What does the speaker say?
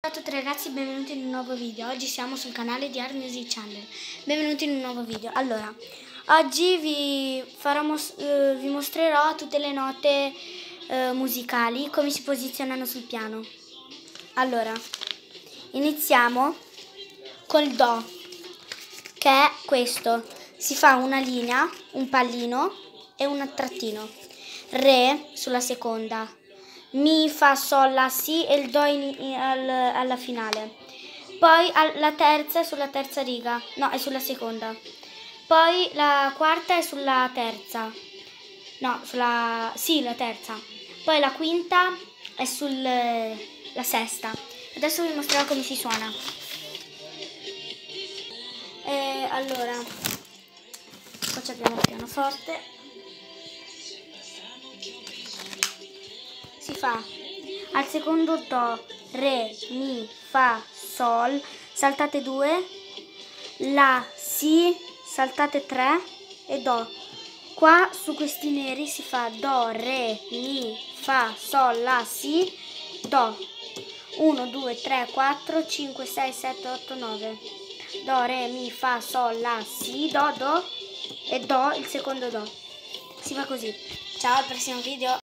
Ciao a tutti ragazzi, benvenuti in un nuovo video. Oggi siamo sul canale di Art Music Channel. Benvenuti in un nuovo video. Allora, oggi vi, mos eh, vi mostrerò tutte le note eh, musicali, come si posizionano sul piano. Allora, iniziamo col Do, che è questo. Si fa una linea, un pallino e un trattino. Re sulla seconda, mi, fa, sol, la, si e il do in, in, al, alla finale. Poi la terza è sulla terza riga, no, è sulla seconda. Poi la quarta è sulla terza. No, sulla sì, la terza. Poi la quinta è sulla sesta. Adesso vi mostrerò come si suona. E allora, poi abbiamo il pianoforte. Fa al secondo do, re, mi, fa, sol, saltate due, la, si, saltate tre e do. Qua su questi neri si fa do, re, mi, fa, sol, la, si, do. 1, 2, 3, 4, 5, 6, 7, 8, 9. Do, re, mi, fa, sol, la, si, do, do e do il secondo do. Si fa così. Ciao al prossimo video.